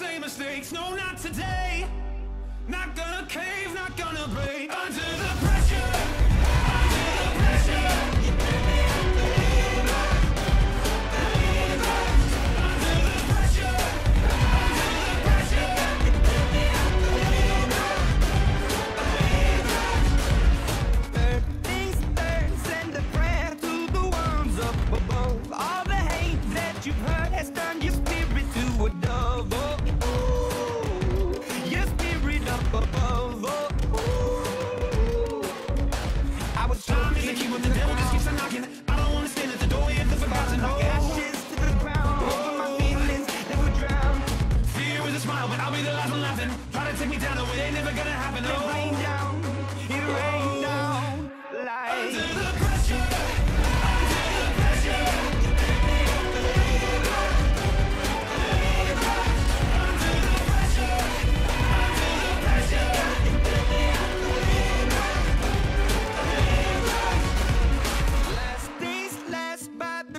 same mistakes. No, not today. Not gonna cave, not gonna break. Under never gonna happen. No. It rained down, it rained oh. down like. Under the pressure, under the pressure.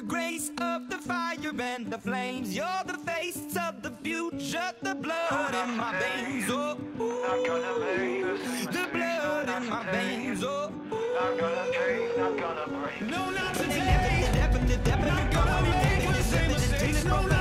Grace of the fire and the flames, you're the face of the future, the blood in my veins. Oh, the blood in my veins, oh. Not gonna take, not gonna break. No, not today. definitely. never, never, gonna make never, never, never, no never,